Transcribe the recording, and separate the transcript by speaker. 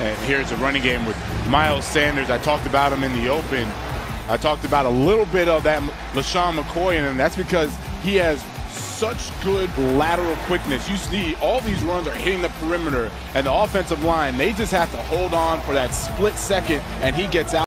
Speaker 1: And here's a running game with Miles Sanders. I talked about him in the open. I talked about a little bit of that LeSean McCoy in him. That's because he has such good lateral quickness. You see all these runs are hitting the perimeter and the offensive line, they just have to hold on for that split second and he gets out.